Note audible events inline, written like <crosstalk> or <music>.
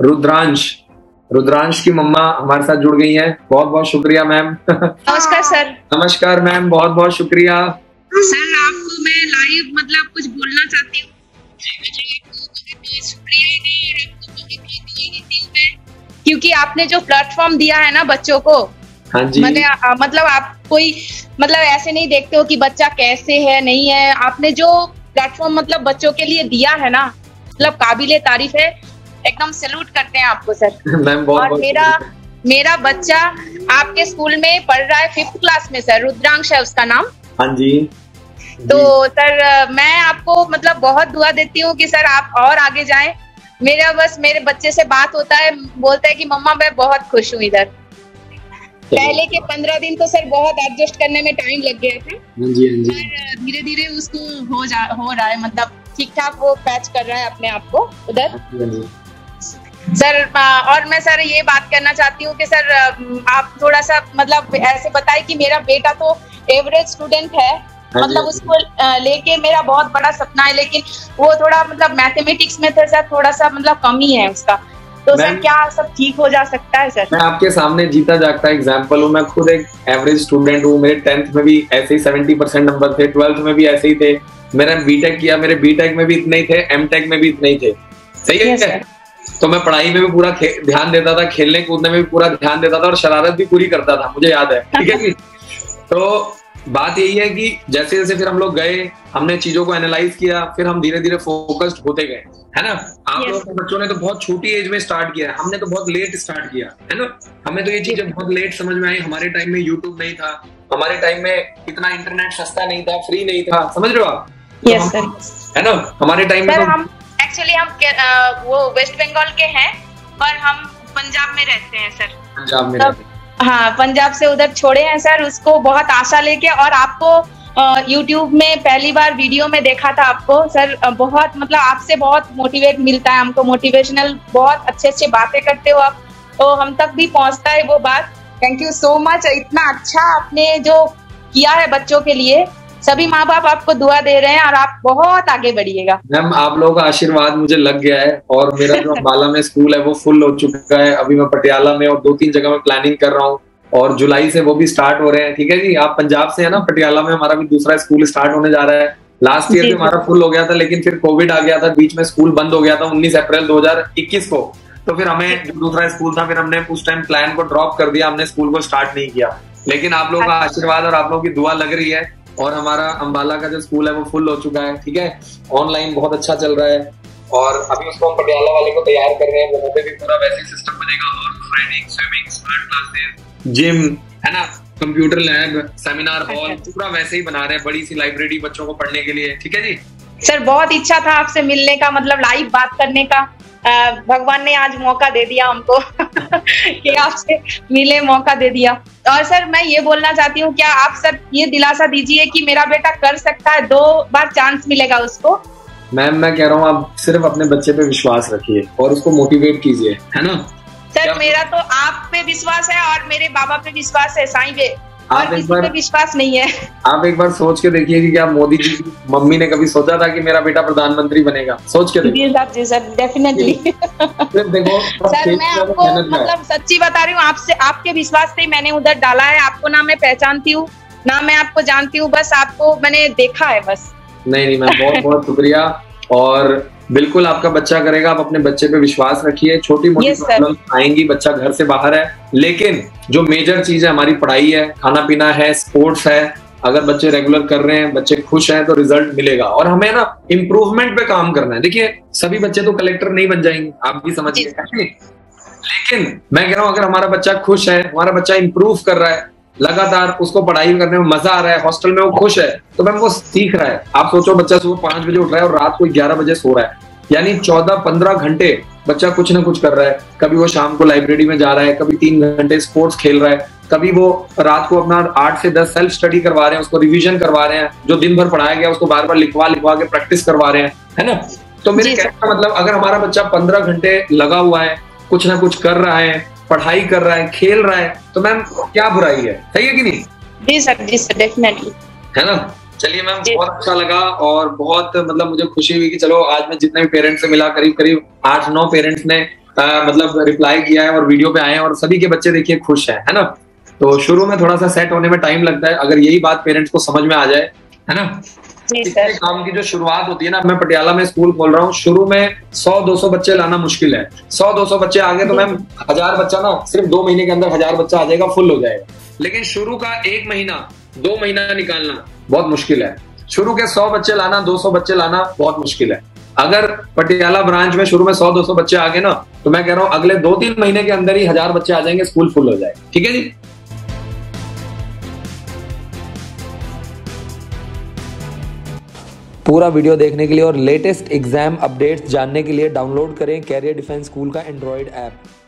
रुद्रांश। रुद्रांश की मम्मा हमारे साथ जुड़ गई हैं। बहुत बहुत शुक्रिया मैम। नमस्कार सर। नमस्कार मैम। बहुत बहुत शुक्रिया। सर आपको मैं लाइव मतलब कुछ बोलना चाहती हूँ। आपने जो प्लेटफॉर्म दिया है ना बच्चों को हाँ जी। मतलब मतलब आप कोई मतलब ऐसे नहीं देखते हो कि बच्चा कैसे है नहीं है। आपने जो प्लेटफॉर्म मतलब बच्चों के लिए दिया है ना मतलब काबिले तारीफ़ है। एकदम सैल्यूट करते हैं आपको सर <laughs> मैम बहुत और बहुत मेरा मेरा बच्चा आपके स्कूल में पढ़ रहा है फिफ्थ क्लास में सर रुद्रांश है उसका नाम। हाँ जी। तो सर मैं आपको मतलब बहुत दुआ देती हूँ कि सर आप और आगे जाएँ। मेरा बस मेरे बच्चे से बात होता है बोलता है कि मम्मा मैं बहुत खुश हूँ इधर। पहले के पंद्रह दिन तो सर बहुत एडजस्ट करने में टाइम लग गया था। हाँ जी हाँ जी। पर धीरे धीरे उसको हो जा हो रहा है मतलब ठीक ठाक वो पैच कर रहा है अपने आप को उधर। हाँ सर और मैं सर ये बात करना चाहती हूँ कि सर आप थोड़ा सा मतलब ऐसे बताए कि मेरा बेटा तो एवरेज स्टूडेंट है मतलब हाँ उसको लेके मेरा बहुत बड़ा सपना है लेकिन वो थोड़ा मतलब मैथमेटिक्स में तो सर थोड़ा सा मतलब कमी है उसका। तो सर क्या सब ठीक हो जा सकता है सर? मैं आपके सामने जीता जागता एग्ज़ाम्पल हूँ। मैं खुद एक एवरेज स्टूडेंट हूँ। मेरे टेंथ में भी ऐसे ही सेवेंटी परसेंट नंबर थे। ट्वेल्थ में भी ऐसे ही थे। मैंने बीटेक किया। मेरे बीटेक में भी इतने ही थे। एमटेक में भी इतने ही थे। सही है क्या? तो मैं पढ़ाई में भी पूरा ध्यान देता था। खेलने कूदने में भी पूरा ध्यान देता था और शरारत भी पूरी करता था। मुझे याद है। ठीक है <laughs> तो बात यही है कि जैसे जैसे फिर हम लोग गए हमने चीज़ों को एनालाइज किया फिर हम धीरे धीरे फोकस्ड होते गए है ना? आप Yes, लोग के बच्चों ने तो बहुत छोटी एज में स्टार्ट किया है हमने तो बहुत लेट स्टार्ट किया है ना? हमें तो ये चीज़ें बहुत लेट समझ में आई हमारे टाइम में यूट्यूब नहीं था हमारे टाइम में इतना इंटरनेट सस्ता नहीं था फ्री नहीं था समझ रहे हो आप? तो हम- है ना? हमारे टाइम में तो हम एक्चुअली हम वो वेस्ट बंगाल के हैं और हम पंजाब में रहते हैं सर पंजाब में रहते हैं। हाँ पंजाब से उधर छोड़े हैं, सर। उसको बहुत आशा लेके और आपको यूट्यूब में पहली बार वीडियो में देखा था आपको। सर बहुत मतलब आपसे बहुत मोटिवेट मिलता है हमको। मोटिवेशनल बहुत अच्छे अच्छे बातें करते हो आप। तो हम तक भी पहुँचता है वो बात। थैंक यू सो मच इतना अच्छा आपने जो किया है बच्चों के लिए सभी माँ बाप आपको दुआ दे रहे हैं और आप बहुत आगे बढ़िएगा। मैम आप लोगों का आशीर्वाद मुझे लग गया है और मेरा जो <laughs> अम्बाला में स्कूल है वो फुल हो चुका है। अभी मैं पटियाला में और दो तीन जगह में प्लानिंग कर रहा हूँ और जुलाई से वो भी स्टार्ट हो रहे हैं। ठीक है जी? आप पंजाब से है ना? पटियाला में हमारा भी दूसरा स्कूल स्टार्ट होने जा रहा है। लास्ट ईयर भी हमारा फुल हो गया था लेकिन फिर कोविड आ गया था। बीच में स्कूल बंद हो गया था 19 अप्रैल 2021 को। तो फिर हमें जो दूसरा स्कूल था फिर हमने उस टाइम प्लान को ड्रॉप कर दिया। हमने स्कूल को स्टार्ट नहीं किया। लेकिन आप लोगों का आशीर्वाद और आप लोगों की दुआ लग रही है। और हमारा अम्बाला का जो स्कूल है वो फुल हो चुका है ठीक है? ऑनलाइन बहुत अच्छा चल रहा है। और अभी उसको हम पटियाला वाले को तैयार कर रहे हैं वहाँ पे भी पूरा वैसे सिस्टम बनेगा और training swimming smart classes gym है ना? Computer lab seminar hall. पूरा वैसे ही बना रहे हैं बड़ी सी लाइब्रेरी बच्चों को पढ़ने के लिए ठीक है जी? सर बहुत इच्छा था आपसे मिलने का मतलब लाइव बात करने का। भगवान ने आज मौका दे दिया हमको <laughs> कि आपसे मिले मौका दे दिया। और सर मैं ये बोलना चाहती हूँ क्या आप सर ये दिलासा दीजिए कि मेरा बेटा कर सकता है? दो बार चांस मिलेगा उसको। मैम मैं कह रहा हूँ आप सिर्फ़ अपने बच्चे पे विश्वास रखिए और उसको मोटिवेट कीजिए है ना? सर मेरा तो आप पे विश्वास है और मेरे बाबा पे विश्वास है साईं पे आप एक बार- पे विश्वास नहीं है। आप एक बार सोच के देखिए कि क्या मोदी जी की मम्मी ने कभी सोचा था कि मेरा बेटा प्रधानमंत्री बनेगा? सोच के देखिए। जी सर डेफिनेटली <laughs> देखो सर मैं आपको। मतलब सच्ची बता रही हूँ आपसे आपके विश्वास से ही मैंने उधर डाला है आपको ना मैं पहचानती हूँ ना मैं आपको जानती हूँ बस आपको मैंने देखा है बस। नहीं नहीं मैम बहुत बहुत शुक्रिया। और बिल्कुल आपका बच्चा करेगा आप अपने बच्चे पे विश्वास रखिए। छोटी मोटी Yes, प्रॉब्लम आएँगी बच्चा घर से बाहर है। लेकिन जो मेजर चीज़ है हमारी पढ़ाई है खाना पीना है स्पोर्ट्स है अगर बच्चे रेगुलर कर रहे हैं बच्चे खुश हैं तो रिज़ल्ट मिलेगा। और हमें ना इम्प्रूवमेंट पे काम करना है। देखिए सभी बच्चे तो कलेक्टर नहीं बन जाएँगे आप भी समझिए लेकिन मैं कह रहा हूँ अगर हमारा बच्चा खुश है हमारा बच्चा इंप्रूव कर रहा है लगातार उसको पढ़ाई करने में मज़ा आ रहा है हॉस्टल में वो खुश है तो मैम वो सीख रहा है। आप सोचो बच्चा सुबह पाँच बजे उठ रहा है और रात को ग्यारह बजे सो रहा है। यानी चौदह पंद्रह घंटे बच्चा कुछ ना कुछ कर रहा है। कभी वो शाम को लाइब्रेरी में जा रहा है कभी तीन घंटे स्पोर्ट्स खेल रहा है कभी वो रात को अपना आठ से दस सेल्फ स्टडी करवा रहे हैं उसको रिवीजन करवा रहे हैं जो दिन भर पढ़ाया गया उसको बार बार लिखवा लिखवा के प्रैक्टिस करवा रहे हैं है ना? तो मेरे कहने का मतलब अगर हमारा बच्चा पंद्रह घंटे लगा हुआ है कुछ ना कुछ कर रहा है पढ़ाई कर रहा है खेल रहा है तो मैम क्या बुराई है? सही है कि नहीं? जी सर जी सर डेफिनेटली है ना? चलिए मैम बहुत अच्छा लगा और बहुत मतलब मुझे खुशी हुई कि चलो आज मैं जितने भी पेरेंट्स से मिला करीब करीब आठ नौ पेरेंट्स ने आ, मतलब रिप्लाई किया है और वीडियो पे आए हैं और सभी के बच्चे देखिए खुश हैं है ना? तो शुरू में थोड़ा सा सेट होने में टाइम लगता है अगर यही बात पेरेंट्स को समझ में आ जाए है ना? जी काम की जो शुरुआत होती है ना मैं पटियाला में स्कूल खोल रहा हूँ। शुरू में 100-200 बच्चे लाना मुश्किल है। 100-200 बच्चे आ गए तो मैम हज़ार बच्चा ना सिर्फ़ दो महीने के अंदर हज़ार बच्चा आ जाएगा फुल हो जाएगा। लेकिन शुरू का एक महीना दो महीना निकालना बहुत मुश्किल है। शुरू के सौ बच्चे लाना 200 बच्चे लाना बहुत मुश्किल है। अगर पटियाला ब्रांच में शुरू में 100-200 बच्चे आ गए ना तो मैं कह रहा हूँ अगले दो तीन महीने के अंदर ही हज़ार बच्चे आ जाएँगे स्कूल फुल हो जाएगा। ठीक है जी? पूरा वीडियो देखने के लिए और लेटेस्ट एग्ज़ाम अपडेट्स जानने के लिए डाउनलोड करें कैरियर डिफेंस स्कूल का एंड्रॉयड ऐप